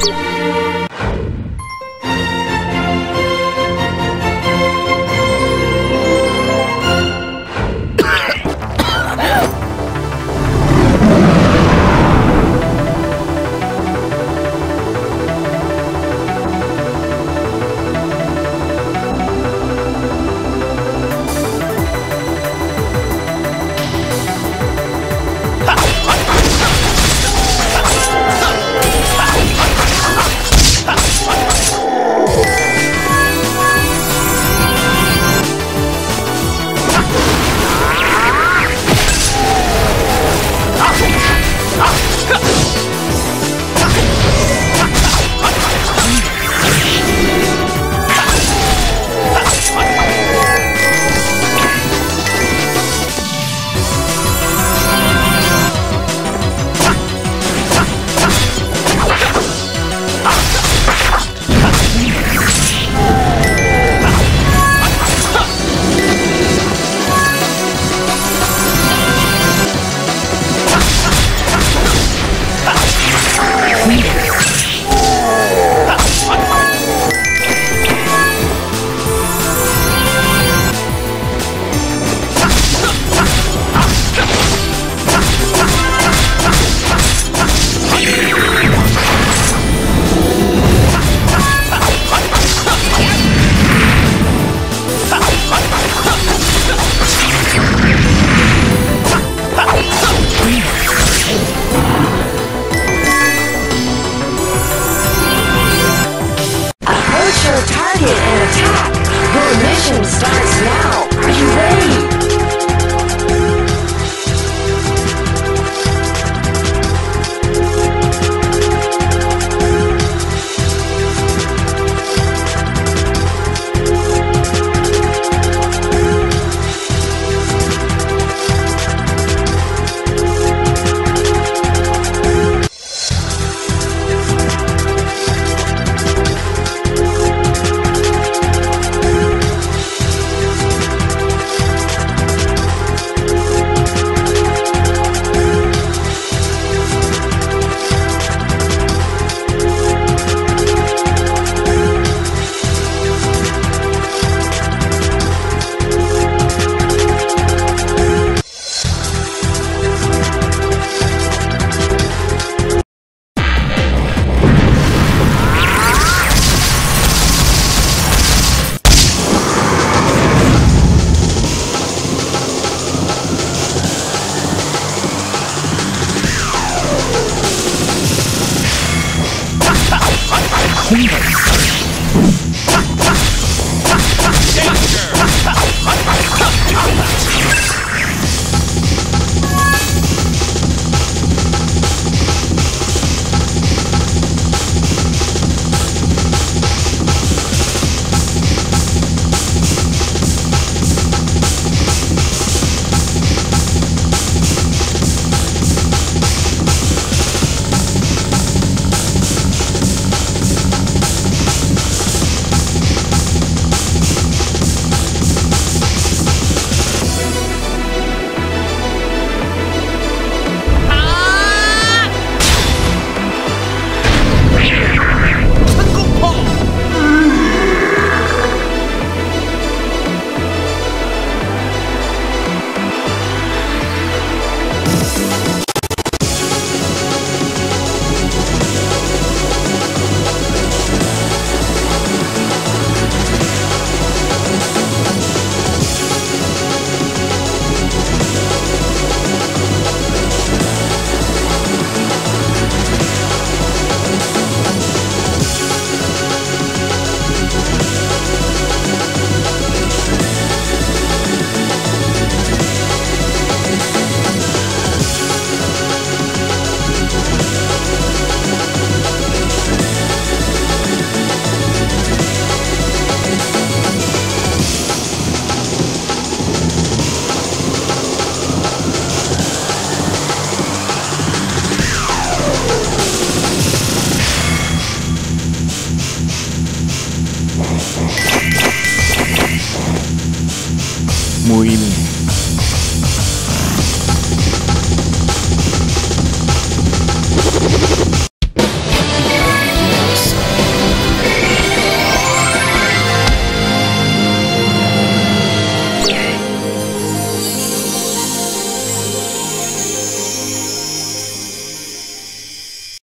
Música 今回 muy lindo.